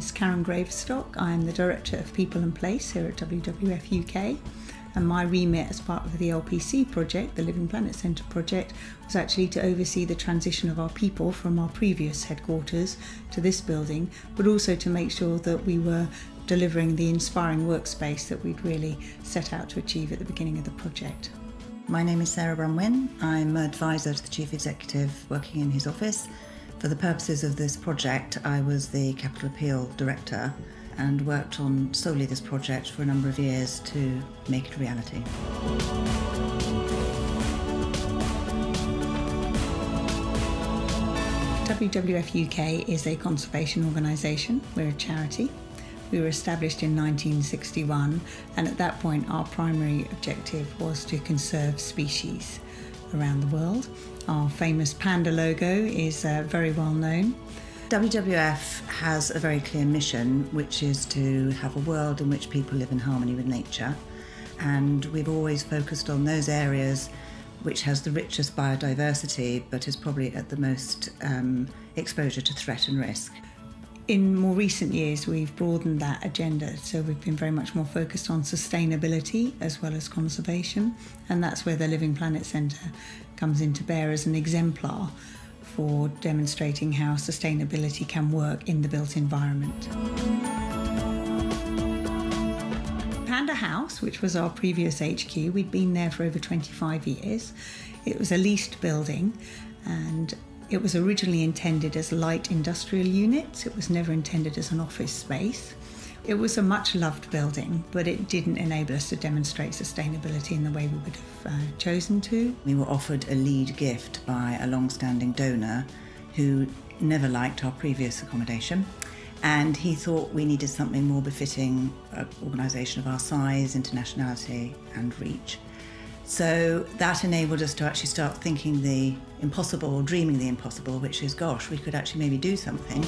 is Karen Gravestock. I'm the Director of People and Place here at WWF UK. And my remit as part of the LPC project, the Living Planet Centre project, was actually to oversee the transition of our people from our previous headquarters to this building, but also to make sure that we were delivering the inspiring workspace that we'd really set out to achieve at the beginning of the project. My name is Sarah Brunwyn. I'm advisor to the Chief Executive working in his office. For the purposes of this project, I was the Capital Appeal Director and worked on solely this project for a number of years to make it a reality. WWF UK is a conservation organisation, we're a charity. We were established in 1961, and at that point, our primary objective was to conserve species around the world. Our famous panda logo is uh, very well known. WWF has a very clear mission, which is to have a world in which people live in harmony with nature. And we've always focused on those areas which has the richest biodiversity, but is probably at the most um, exposure to threat and risk. In more recent years, we've broadened that agenda, so we've been very much more focused on sustainability as well as conservation, and that's where the Living Planet Centre comes into bear as an exemplar for demonstrating how sustainability can work in the built environment. Panda House, which was our previous HQ, we'd been there for over 25 years. It was a leased building and it was originally intended as light industrial units, it was never intended as an office space. It was a much loved building, but it didn't enable us to demonstrate sustainability in the way we would have uh, chosen to. We were offered a lead gift by a long standing donor who never liked our previous accommodation. And he thought we needed something more befitting an organisation of our size, internationality, and reach. So that enabled us to actually start thinking the impossible or dreaming the impossible, which is, gosh, we could actually maybe do something.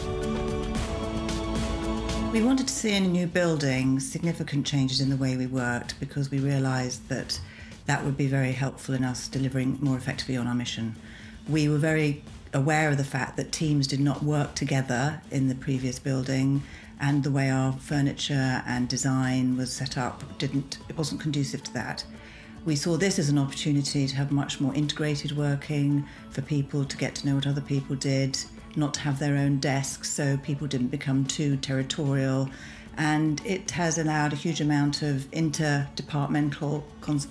We wanted to see in a new building significant changes in the way we worked because we realised that that would be very helpful in us delivering more effectively on our mission. We were very aware of the fact that teams did not work together in the previous building and the way our furniture and design was set up didn't it wasn't conducive to that. We saw this as an opportunity to have much more integrated working, for people to get to know what other people did, not to have their own desks so people didn't become too territorial. And it has allowed a huge amount of interdepartmental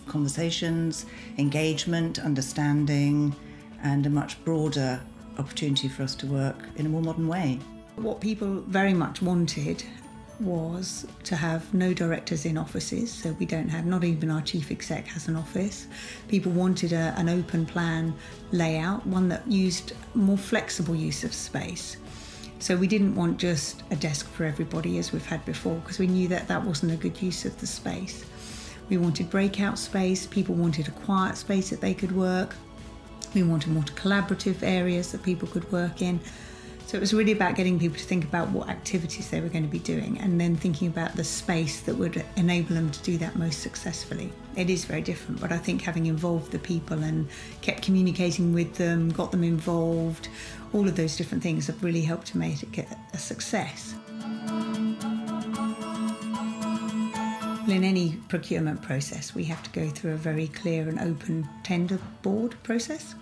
conversations, engagement, understanding, and a much broader opportunity for us to work in a more modern way. What people very much wanted was to have no directors in offices, so we don't have, not even our chief exec has an office. People wanted a, an open plan layout, one that used more flexible use of space. So we didn't want just a desk for everybody as we've had before, because we knew that that wasn't a good use of the space. We wanted breakout space, people wanted a quiet space that they could work. We wanted more collaborative areas that people could work in. So it was really about getting people to think about what activities they were going to be doing and then thinking about the space that would enable them to do that most successfully. It is very different, but I think having involved the people and kept communicating with them, got them involved, all of those different things have really helped to make it a success. In any procurement process, we have to go through a very clear and open tender board process.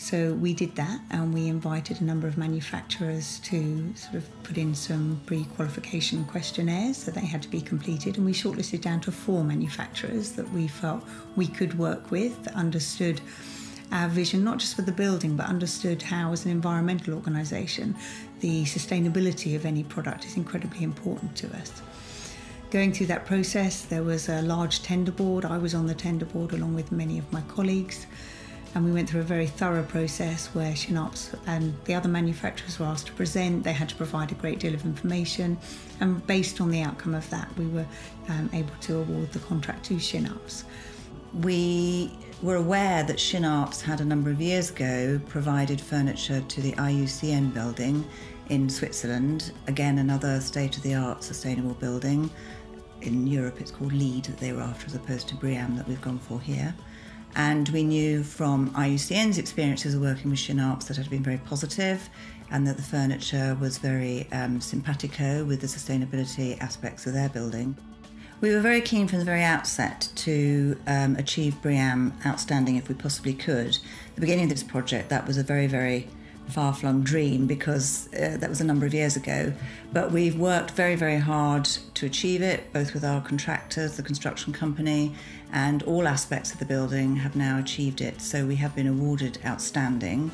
So we did that and we invited a number of manufacturers to sort of put in some pre qualification questionnaires that they had to be completed. And we shortlisted down to four manufacturers that we felt we could work with, that understood our vision, not just for the building, but understood how, as an environmental organisation, the sustainability of any product is incredibly important to us. Going through that process, there was a large tender board. I was on the tender board along with many of my colleagues and we went through a very thorough process where Kinnarps and the other manufacturers were asked to present. They had to provide a great deal of information, and based on the outcome of that, we were um, able to award the contract to Kinnarps. We were aware that Kinnarps had a number of years ago provided furniture to the IUCN building in Switzerland, again, another state of the art sustainable building. In Europe, it's called LEED that they were after, as opposed to BREEAM that we've gone for here. And we knew from IUCN's experiences of working with Kinnarps that had been very positive and that the furniture was very um, simpatico with the sustainability aspects of their building. We were very keen from the very outset to um, achieve BREEAM outstanding if we possibly could. At the beginning of this project, that was a very, very far flung dream because uh, that was a number of years ago. But we've worked very, very hard to achieve it, both with our contractors, the construction company, and all aspects of the building have now achieved it. So we have been awarded outstanding.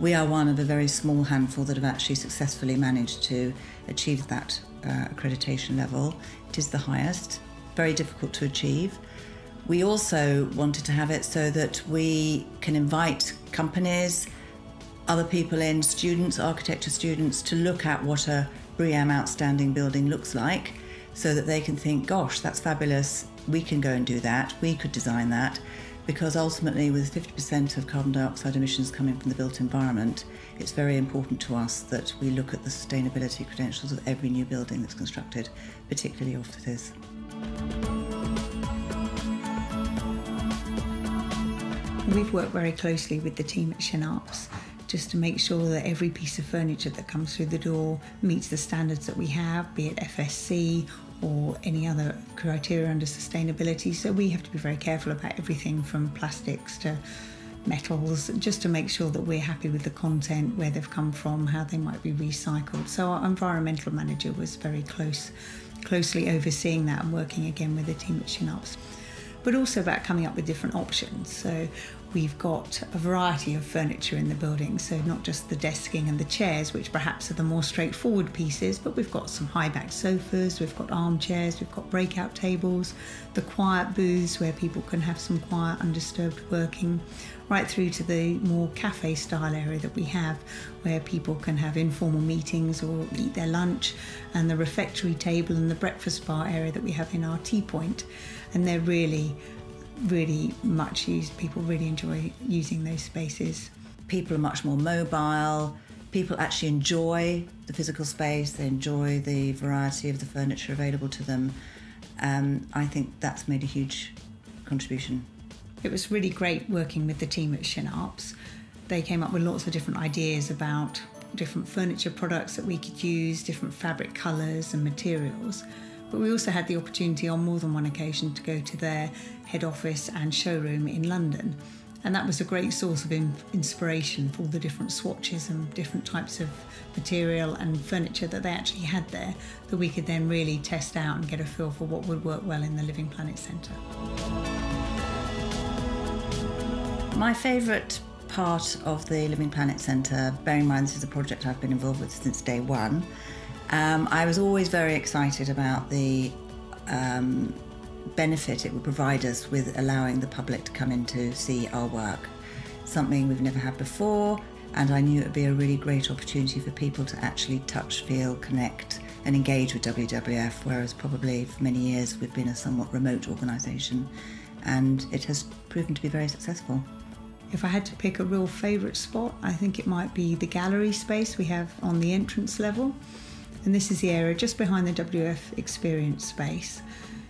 We are one of a very small handful that have actually successfully managed to achieve that uh, accreditation level. It is the highest, very difficult to achieve. We also wanted to have it so that we can invite companies, other people in, students, architecture students, to look at what a BREEAM outstanding building looks like so that they can think, gosh, that's fabulous, we can go and do that, we could design that. Because ultimately, with 50% of carbon dioxide emissions coming from the built environment, it's very important to us that we look at the sustainability credentials of every new building that's constructed, particularly offices. We've worked very closely with the team at Kinnarps just to make sure that every piece of furniture that comes through the door meets the standards that we have, be it FSC or any other criteria under sustainability. So we have to be very careful about everything from plastics to metals just to make sure that we're happy with the content, where they've come from, how they might be recycled. So our environmental manager was very close, closely overseeing that and working again with the team at Kinnarps. But also about coming up with different options. So we've got a variety of furniture in the building, so not just the desking and the chairs, which perhaps are the more straightforward pieces, but we've got some high back sofas, we've got armchairs, we've got breakout tables, the quiet booths where people can have some quiet, undisturbed working right through to the more cafe style area that we have where people can have informal meetings or eat their lunch and the refectory table and the breakfast bar area that we have in our tea point. And they're really really much used people really enjoy using those spaces. People are much more mobile. People actually enjoy the physical space. They enjoy the variety of the furniture available to them. Um, i think that's made a huge contribution. It was really great working with the team at Kinnarps. They came up with lots of different ideas about different furniture products that we could use, different fabric colours and materials. But we also had the opportunity on more than one occasion to go to their head office and showroom in London. And that was a great source of inspiration for all the different swatches and different types of material and furniture that they actually had there that we could then really test out and get a feel for what would work well in the Living Planet Centre. My favourite part of the Living Planet Centre, bearing in mind this is a project I've been involved with since day one, um, I was always very excited about the um, benefit it would provide us with allowing the public to come in to see our work. Something we've never had before, and I knew it would be a really great opportunity for people to actually touch, feel, connect, and engage with WWF, whereas probably for many years we've been a somewhat remote organisation, and it has proven to be very successful. If I had to pick a real favourite spot, I think it might be the gallery space we have on the entrance level. And this is the area just behind the WF experience space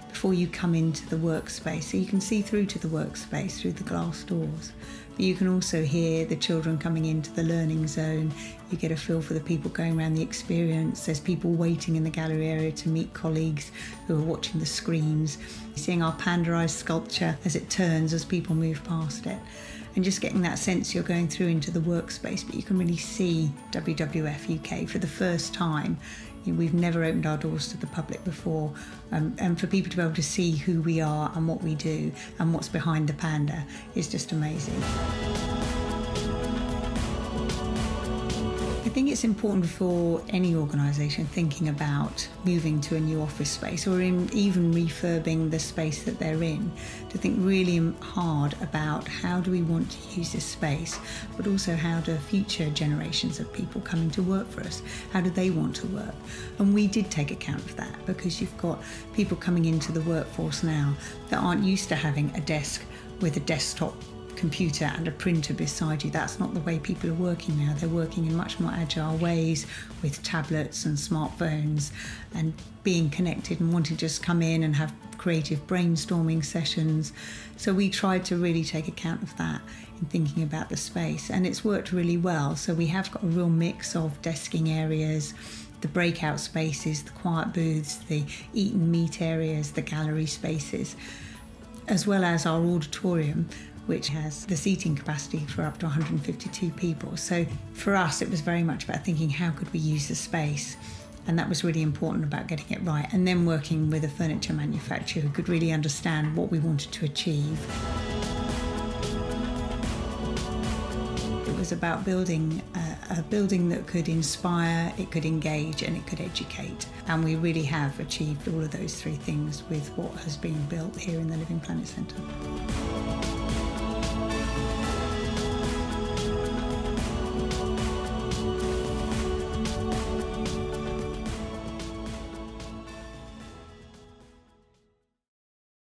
before you come into the workspace. So you can see through to the workspace through the glass doors. But you can also hear the children coming into the learning zone. You get a feel for the people going around the experience. There's people waiting in the gallery area to meet colleagues who are watching the screens. Seeing our pandarized sculpture as it turns as people move past it and just getting that sense you're going through into the workspace, but you can really see WWF UK for the first time. You know, we've never opened our doors to the public before, um, and for people to be able to see who we are and what we do and what's behind the panda is just amazing. Think it's important for any organisation thinking about moving to a new office space or in even refurbing the space that they're in to think really hard about how do we want to use this space, but also how do future generations of people coming to work for us, how do they want to work? And we did take account of that because you've got people coming into the workforce now that aren't used to having a desk with a desktop computer and a printer beside you. That's not the way people are working now. They're working in much more agile ways with tablets and smartphones and being connected and wanting to just come in and have creative brainstorming sessions. So we tried to really take account of that in thinking about the space and it's worked really well. So we have got a real mix of desking areas, the breakout spaces, the quiet booths, the eat and meet areas, the gallery spaces, as well as our auditorium, which has the seating capacity for up to 152 people. So for us, it was very much about thinking how could we use the space. And that was really important about getting it right. And then working with a furniture manufacturer who could really understand what we wanted to achieve. It was about building a, a, building that could inspire, it could engage, and it could educate. And we really have achieved all of those three things with what has been built here in the Living Planet Centre.